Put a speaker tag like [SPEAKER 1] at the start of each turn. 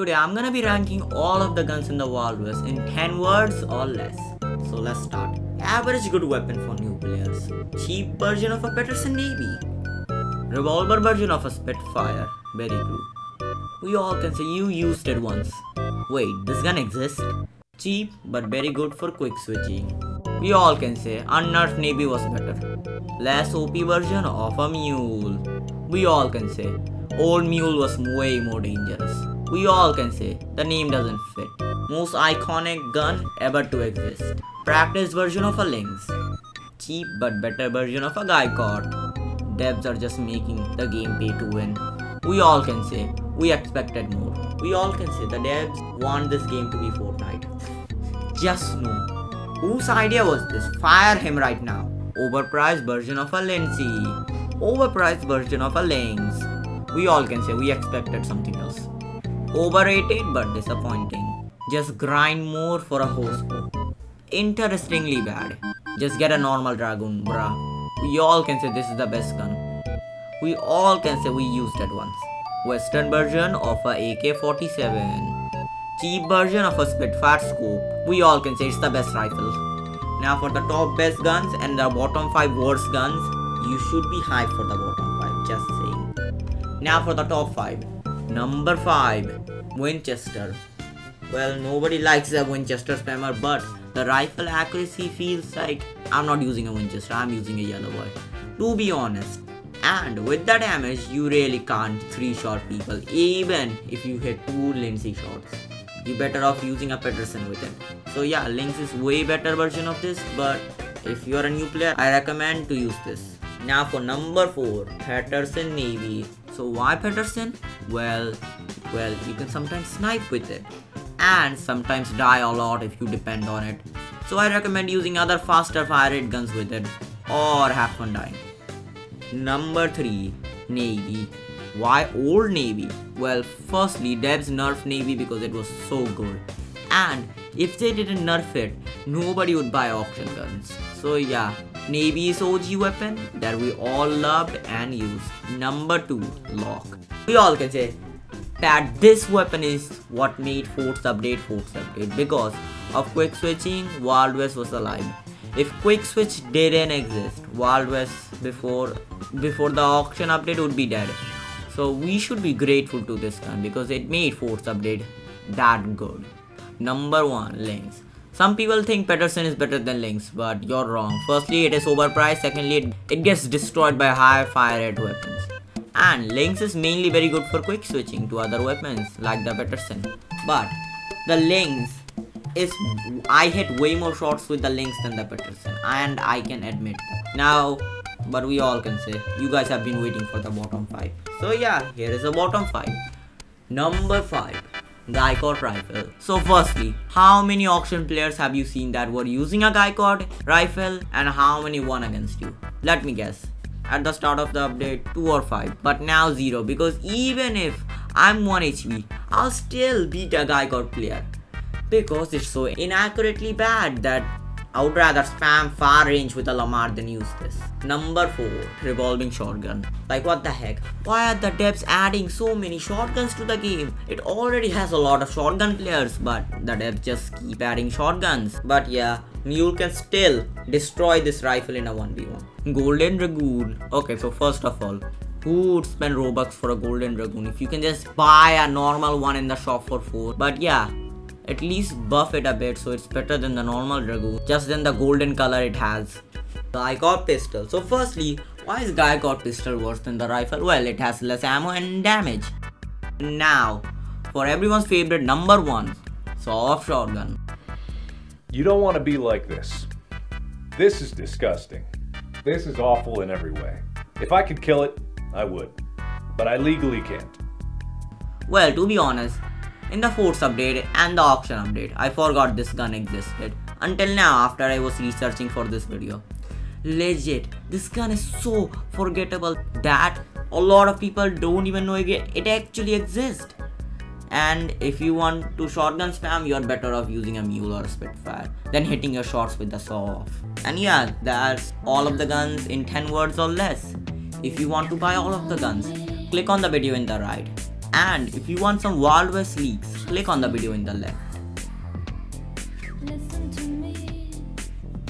[SPEAKER 1] Today I'm gonna be ranking all of the guns in the West in 10 words or less. So let's start. Average good weapon for new players. Cheap version of a Paterson Navy. Revolver version of a Spitfire. Very good. We all can say you used it once. Wait, this gun exists? Cheap but very good for quick switching. We all can say unnerfed Navy was better. Less OP version of a Mule. We all can say old Mule was way more dangerous. We all can say the name doesn't fit. Most iconic gun ever to exist. Practice version of a Lynx. Cheap but better version of a Guycot. Devs are just making the game pay to win. We all can say we expected more. We all can say the devs want this game to be Fortnite. Just know whose idea was this? Fire him right now. Overpriced version of a Lindsay. Overpriced version of a Lynx. We all can say we expected something else. Overrated but disappointing. Just grind more for a horse Interestingly bad. Just get a normal dragoon, bruh. We all can say this is the best gun. We all can say we used it once. Western version of a AK-47. Cheap version of a Spitfire scope. We all can say it's the best rifle. Now for the top best guns and the bottom 5 worst guns, you should be high for the bottom 5, just saying. Now for the top 5. Number 5. Winchester. Well, nobody likes a Winchester spammer, but the rifle accuracy feels like I'm not using a Winchester, I'm using a yellow boy. To be honest. And with the damage, you really can't 3-shot people, even if you hit 2 Lindsay shots. You're better off using a Paterson with it. So yeah, Lynx is way better version of this, but if you're a new player, I recommend to use this. Now for number 4, Paterson Navy. So why Paterson? Well, well, you can sometimes snipe with it and sometimes die a lot if you depend on it. So I recommend using other faster fire rate guns with it or have fun dying. Number 3 Navy. Why old Navy? Well, firstly, devs nerfed Navy because it was so good. And if they didn't nerf it, nobody would buy auction guns. So yeah, Navy's OG weapon that we all loved and used. Number 2 Lock. We all can say that this weapon is what made Force Update Force Update because of quick switching, Wild West was alive. If quick switch didn't exist, Wild West before before the auction update would be dead. So we should be grateful to this gun because it made Force Update that good. Number 1 Lynx. Some people think Paterson is better than Lynx, but you're wrong. Firstly, it is overpriced. Secondly, it, it gets destroyed by high fire rate weapons and Lynx is mainly very good for quick switching to other weapons like the Paterson. But the Lynx is I hit way more shots with the Lynx than the Paterson and I can admit that. Now but we all can say you guys have been waiting for the bottom 5. So yeah, here is the bottom 5. Number 5. Guycot rifle. So firstly, how many auction players have you seen that were using a Guycot rifle and how many won against you? Let me guess at the start of the update 2 or 5 but now 0 because even if I'm 1 HP I'll still beat a Guycot player because it's so inaccurately bad that I would rather spam far range with a LeMat than use this. Number 4. Revolving Shotgun. Like what the heck? Why are the devs adding so many shotguns to the game? It already has a lot of shotgun players but the devs just keep adding shotguns. But yeah, Mule can still destroy this rifle in a 1v1. Golden Dragoon. Okay, so first of all, who would spend Robux for a Golden Dragoon if you can just buy a normal one in the shop for 4? But yeah, at least buff it a bit so it's better than the normal Dragoon. Just than the golden color it has. Guycot pistol. So firstly, why is Guycot pistol worse than the rifle? Well, it has less ammo and damage. Now, for everyone's favorite number one, soft shotgun.
[SPEAKER 2] You don't want to be like this. This is disgusting. This is awful in every way. If I could kill it, I would. But I legally can't.
[SPEAKER 1] Well, to be honest, in the Force update and the auction update, I forgot this gun existed. Until now after I was researching for this video. Legit, this gun is so forgettable that a lot of people don't even know it actually exists and if you want to shotgun spam you're better off using a mule or a spitfire than hitting your shots with the saw off and yeah that's all of the guns in 10 words or less if you want to buy all of the guns click on the video in the right And if you want some West leaks, click on the video in the left.